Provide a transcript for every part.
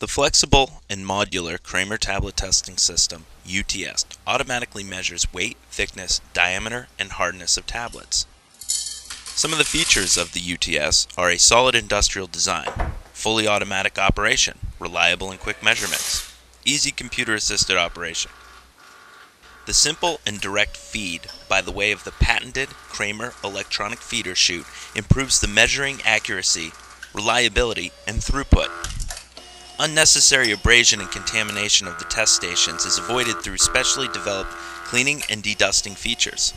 The Flexible and Modular Kraemer Tablet Testing System, UTS, automatically measures weight, thickness, diameter, and hardness of tablets. Some of the features of the UTS are a solid industrial design, fully automatic operation, reliable and quick measurements, easy computer assisted operation. The simple and direct feed by the way of the patented Kraemer electronic feeder chute improves the measuring accuracy, reliability, and throughput. Unnecessary abrasion and contamination of the test stations is avoided through specially developed cleaning and dedusting features.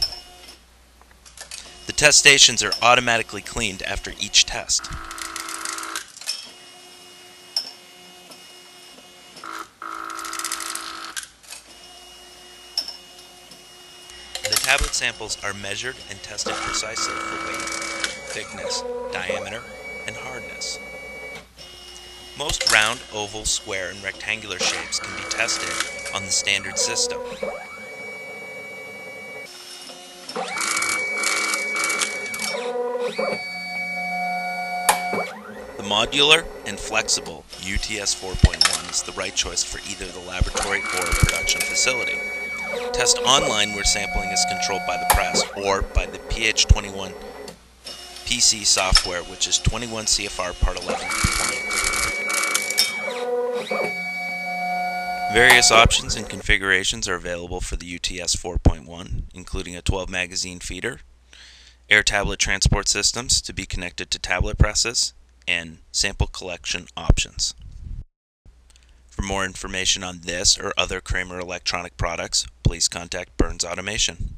The test stations are automatically cleaned after each test. The tablet samples are measured and tested precisely for weight, thickness, diameter, and hardness. Most round, oval, square, and rectangular shapes can be tested on the standard system. The modular and flexible UTS 4.1 is the right choice for either the laboratory or production facility. Test online where sampling is controlled by the press or by the PH21 PC software, which is 21 CFR Part 11 compliant. Various options and configurations are available for the UTS 4.1, including a 12 magazine feeder, air tablet transport systems to be connected to tablet presses, and sample collection options. For more information on this or other Kraemer electronic products, please contact Burns Automation.